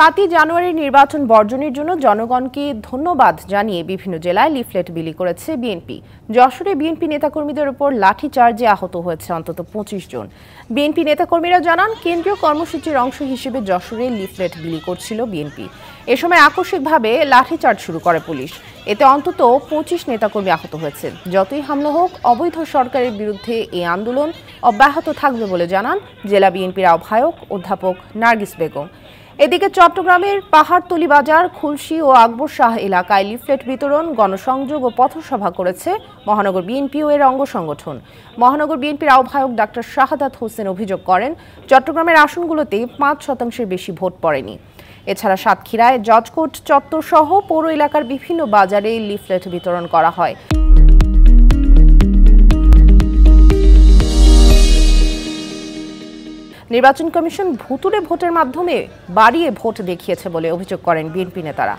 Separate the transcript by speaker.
Speaker 1: সাতই জানুয়ারির নির্বাচন বর্জনের জন্য জনগণকে ধন্যবাদ জানিয়ে বিভিন্ন জেলায় লিফলেট বিলি করেছে বিএনপি। যশোরে বিএনপি নেতাকর্মীদের উপর লাঠিচার্জে আহত হয়েছে অন্তত পঁচিশ জন। বিএনপি নেতাকর্মীরা জানান, কেন্দ্রীয় কর্মসূচির অংশ হিসেবে যশোরে লিফলেট বিলি করছিল বিএনপি। এ সময় আকস্মিকভাবে লাঠিচার্জ শুরু করে পুলিশ। এতে অন্তত পঁচিশ নেতাকর্মী আহত হয়েছে যতই হামলা হোক, অবৈধ সরকারের বিরুদ্ধে এই আন্দোলন অব্যাহত থাকবে বলে জানান জেলা বিএনপির আহ্বায়ক অধ্যাপক নার্গিস বেগম। এদিকে চট্টগ্রামের পাহাড়তলি বাজার, খুলশি ও আকবর শাহ এলাকায় লিফলেট বিতরণ, গণসংযোগ ও পথসভা করেছে মহানগর বিএনপি ও এর অঙ্গ সংগঠন। মহানগর বিএনপির আহ্বায়ক ডাক্তার শাহাদাত হোসেন অভিযোগ করেন, চট্টগ্রামের আসনগুলোতে পাঁচ শতাংশের বেশি ভোট পড়েনি। এছাড়া সাতক্ষীরায়, জজকোট, চত্বর সহ পৌর এলাকার বিভিন্ন বাজারে লিফলেট বিতরণ করা হয়। নির্বাচন কমিশন ভুতুরে ভোটের মাধ্যমে বাড়িয়ে ভোট দেখিয়েছে বলে অভিযোগ করেন বিএনপি নেতারা।